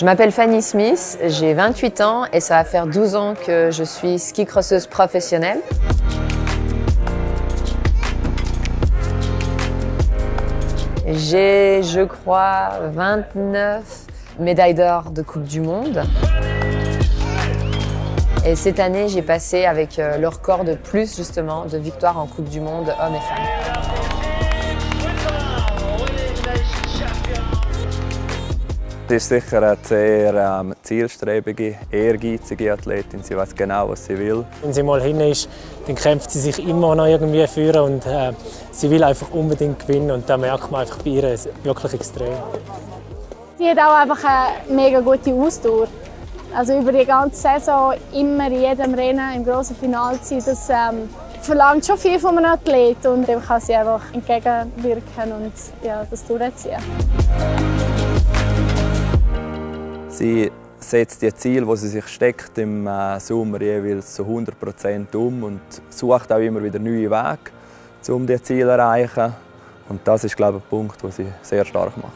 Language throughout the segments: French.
Je m'appelle Fanny Smith, j'ai 28 ans et ça va faire 12 ans que je suis ski crosseuse professionnelle. J'ai, je crois, 29 médailles d'or de Coupe du Monde. Et cette année, j'ai passé avec euh, le record de plus, justement, de victoires en Coupe du Monde, hommes et femmes. Sie ist sicher eine sehr ähm, zielstrebige, ehrgeizige Athletin. Sie weiß genau, was sie will. Wenn sie mal hin ist, dann kämpft sie sich immer noch irgendwie führen und äh, sie will einfach unbedingt gewinnen und da merkt man einfach bei ihr wirklich extrem. Sie hat auch einfach eine mega gute Ausdauer. Also über die ganze Saison immer in jedem Rennen im grossen Finale zu sein, das ähm, verlangt schon viel von einem Athlet und dem kann sie einfach entgegenwirken und ja, das durchziehen. Sie setzt die Ziele, die sie sich steckt, im äh, Sommer jeweils zu 100 um und sucht auch immer wieder neue Wege, um diese Ziele zu erreichen. Und das ist, glaube ich, ein Punkt, sie sehr stark macht.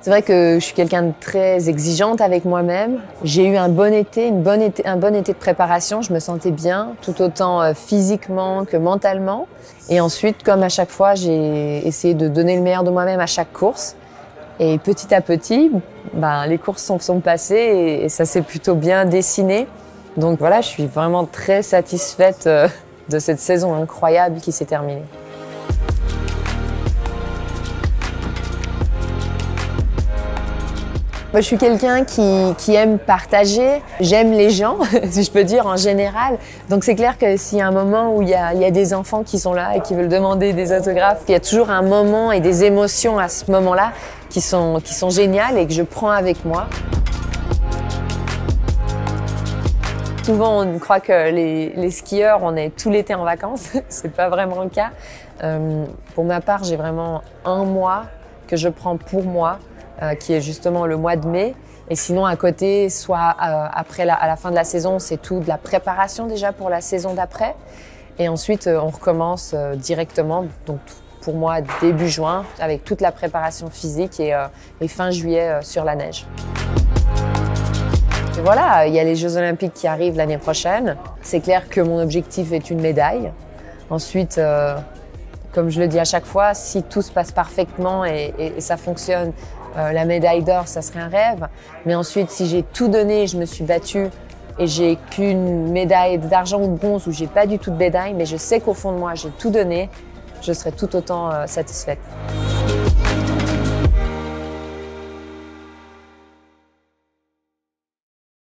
C'est vrai que je suis quelqu'un de très exigeante avec moi-même. J'ai eu un bon été, une bonne été, un bon été de préparation. Je me sentais bien, tout autant euh, physiquement que mentalement. Et ensuite, comme à chaque fois, j'ai essayé de donner le meilleur de moi-même à chaque course. Et petit à petit, ben, les courses sont, passées et, ça s'est plutôt bien dessiné. Donc voilà, je suis vraiment très satisfaite euh, de cette saison incroyable qui s'est terminée. Moi, je suis quelqu'un qui, aime partager, j'aime les gens, si je peux dire, en général. Donc c'est clair que s'il y a un moment où il y, a, des enfants qui sont là et qui veulent demander des autographes, il y a toujours un moment et des émotions à ce moment-là qui sont, qui sont géniales et que je prends avec moi. Souvent, on croit que les, les skieurs, on est tout l'été en vacances. c'est pas vraiment le cas. Euh, pour ma part, j'ai vraiment un mois que je prends pour moi euh, qui est justement le mois de mai. Et sinon, à côté, soit euh, après à la fin de la saison, c'est tout de la préparation déjà pour la saison d'après. Et ensuite, euh, on recommence directement, donc pour moi, début juin, avec toute la préparation physique et, fin juillet sur la neige. Et voilà, il y a les Jeux Olympiques qui arrivent l'année prochaine. C'est clair que mon objectif est une médaille. Ensuite, comme je le dis à chaque fois, si tout se passe parfaitement et ça fonctionne, euh, la médaille d'or, ça serait un rêve. Mais ensuite, si j'ai tout donné, je me suis battue et j'ai qu'une médaille d'argent ou de bronze où j'ai pas du tout de médaille, mais je sais qu'au fond de moi, j'ai tout donné, je serai tout autant euh, satisfaite.